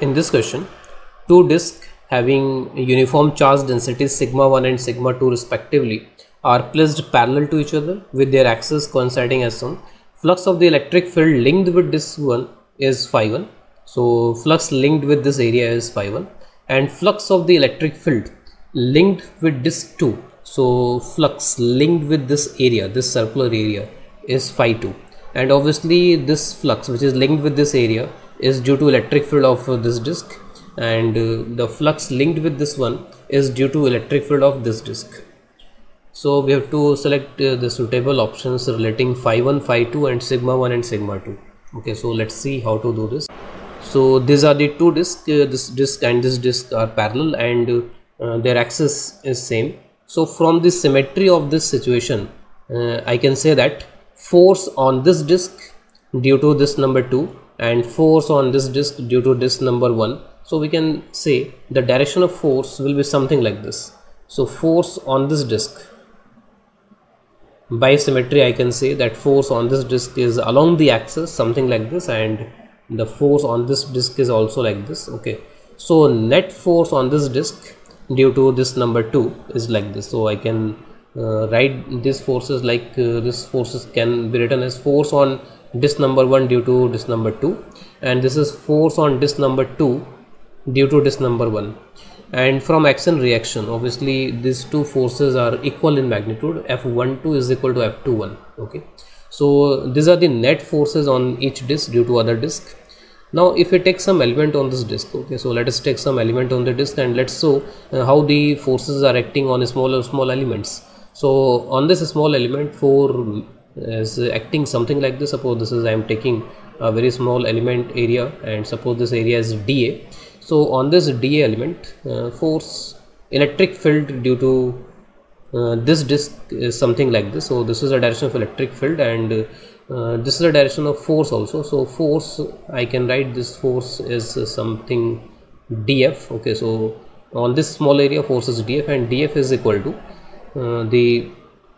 In this question, two disks having uniform charge densities sigma 1 and sigma 2 respectively are placed parallel to each other with their axes coinciding as shown. Flux of the electric field linked with this one is phi 1. So flux linked with this area is phi 1 and flux of the electric field linked with disk 2. So flux linked with this area, this circular area is phi 2 and obviously this flux which is linked with this area is due to electric field of this disk and uh, the flux linked with this one is due to electric field of this disk. So we have to select uh, the suitable options relating phi 1 phi 2 and sigma 1 and sigma 2 okay so let's see how to do this. So these are the two disks uh, this disk and this disk are parallel and uh, their axis is same. So from the symmetry of this situation uh, i can say that force on this disk due to this number 2 and force on this disk due to this number 1 so we can say the direction of force will be something like this. So force on this disk. By symmetry I can say that force on this disk is along the axis something like this and the force on this disk is also like this okay. So net force on this disk due to this number 2 is like this. So I can uh, write these forces like uh, this forces can be written as force on disk number 1 due to disk number 2 and this is force on disk number 2 due to disk number 1 and from action reaction obviously these two forces are equal in magnitude. F12 is equal to f21 okay? So these are the net forces on each disk due to other disk now if we take some element on this disk okay so let us take some element on the disk and let's show uh, how the forces are acting on a smaller small elements. So on this small element 4 is acting something like this suppose this is i am taking a very small element area and suppose this area is dA so on this dA element uh, force electric field due to uh, this disk is something like this. So this is a direction of electric field and uh, this is a direction of force also. So force i can write this force is something df okay. So on this small area force is df and df is equal to uh, the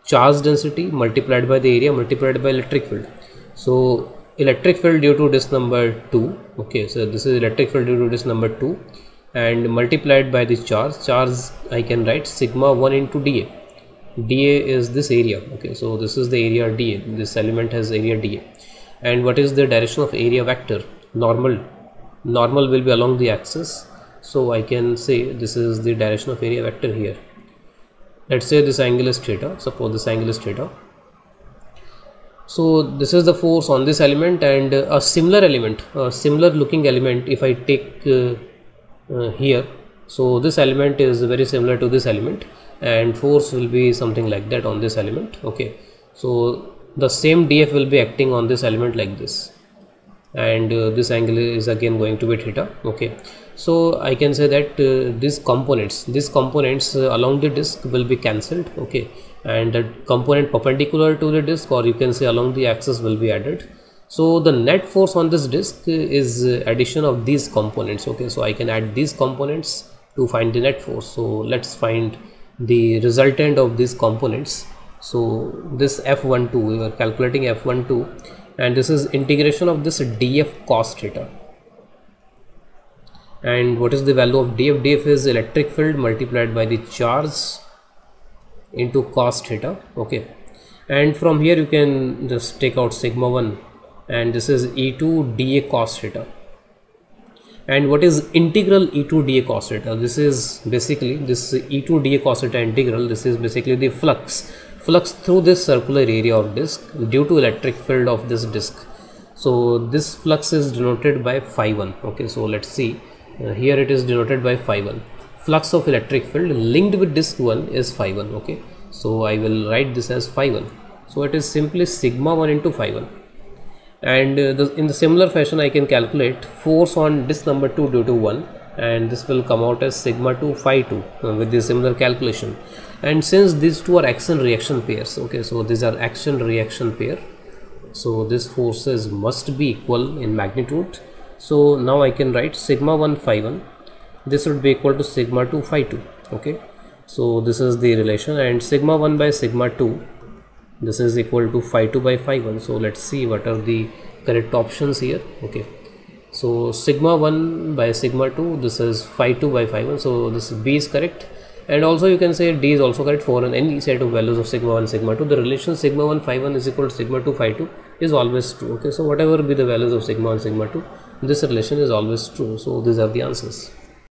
charge density multiplied by the area multiplied by electric field. So electric field due to this number 2 okay so this is electric field due to this number 2 and multiplied by the charge charge i can write sigma 1 into dA. dA is this area okay so this is the area dA this element has area dA. And what is the direction of area vector? Normal normal will be along the axis. So i can say this is the direction of area vector here let's say this angle is theta. Suppose this angle is theta. So this is the force on this element and a similar element a similar looking element if I take uh, uh, here. So this element is very similar to this element and force will be something like that on this element. Okay. So the same df will be acting on this element like this. And uh, this angle is again going to be theta. Okay so i can say that uh, these components these components uh, along the disk will be cancelled okay? And the component perpendicular to the disk or you can say along the axis will be added. So the net force on this disk is addition of these components okay? So i can add these components to find the net force. So let's find the resultant of these components. So this f12 we are calculating f12 and this is integration of this df cos theta and what is the value of df df is electric field multiplied by the charge into cos theta? Okay. And from here you can just take out sigma 1 and this is e2 dA cos theta. And what is integral e2 dA cos theta? This is basically this e2 dA cos theta integral this is basically the flux. Flux through this circular area of disk due to electric field of this disk. So this flux is denoted by phi 1 okay so let's see uh, here it is denoted by phi 1 flux of electric field linked with disk 1 is phi 1 okay? So I will write this as phi 1 so it is simply sigma 1 into phi 1 and uh, the, in the similar fashion I can calculate force on disk number 2 due to 1 and this will come out as sigma 2 phi 2 uh, with the similar calculation. And since these two are action reaction pairs okay so these are action reaction pair so this forces must be equal in magnitude so now I can write sigma 1 phi 1 this would be equal to sigma 2 phi 2. okay? So this is the relation and sigma 1 by sigma 2 this is equal to phi 2 by phi 1 so let's see what are the correct options here okay? So sigma 1 by sigma 2 this is phi 2 by phi 1 so this b is correct. And also you can say d is also correct for any set of values of sigma 1 sigma 2 the relation sigma 1 phi 1 is equal to sigma 2 phi 2 is always true okay? So whatever be the values of sigma 1 sigma 2 this relation is always true so these are the answers.